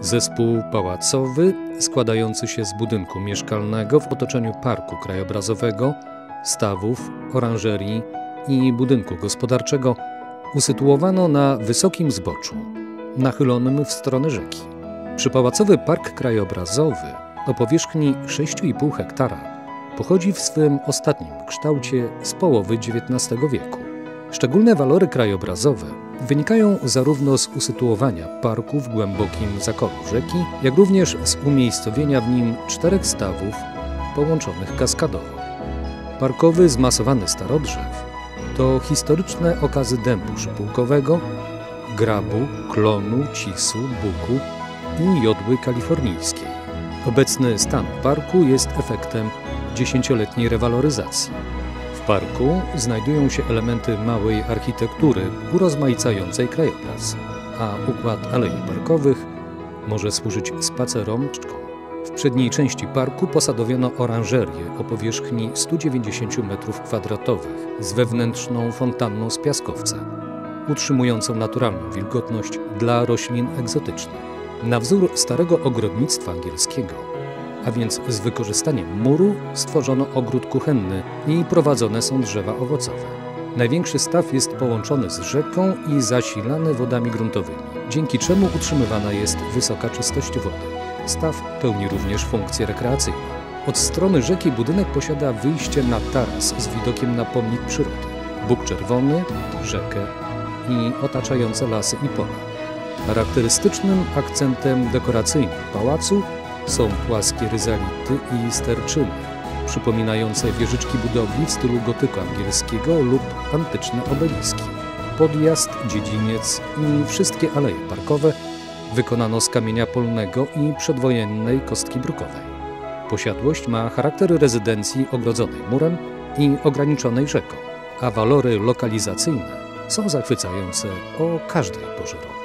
Zespół pałacowy składający się z budynku mieszkalnego w otoczeniu parku krajobrazowego, stawów, oranżerii i budynku gospodarczego usytuowano na wysokim zboczu, nachylonym w stronę rzeki. Przypałacowy park krajobrazowy o powierzchni 6,5 hektara pochodzi w swym ostatnim kształcie z połowy XIX wieku. Szczególne walory krajobrazowe wynikają zarówno z usytuowania parku w głębokim zakolu rzeki, jak również z umiejscowienia w nim czterech stawów połączonych kaskadowo. Parkowy zmasowany starodrzew to historyczne okazy dębu szypułkowego, grabu, klonu, cisu, buku i jodły kalifornijskiej. Obecny stan parku jest efektem dziesięcioletniej rewaloryzacji. W parku znajdują się elementy małej architektury urozmaicającej krajobraz, a układ alei parkowych może służyć spacerom. W przedniej części parku posadowiono oranżerię o powierzchni 190 m2 z wewnętrzną fontanną z piaskowca, utrzymującą naturalną wilgotność dla roślin egzotycznych. Na wzór starego ogrodnictwa angielskiego, a więc z wykorzystaniem muru, stworzono ogród kuchenny i prowadzone są drzewa owocowe. Największy staw jest połączony z rzeką i zasilany wodami gruntowymi, dzięki czemu utrzymywana jest wysoka czystość wody. Staw pełni również funkcję rekreacyjną. Od strony rzeki budynek posiada wyjście na taras z widokiem na pomnik przyrody, Bóg Czerwony, rzekę i otaczające lasy i pola. Charakterystycznym akcentem dekoracyjnym pałacu są płaskie ryzality i sterczyny, przypominające wieżyczki budowli w stylu gotyku angielskiego lub antyczne obeliski. Podjazd, dziedziniec i wszystkie aleje parkowe wykonano z kamienia polnego i przedwojennej kostki brukowej. Posiadłość ma charakter rezydencji ogrodzonej murem i ograniczonej rzeką, a walory lokalizacyjne są zachwycające o każdej porze roku.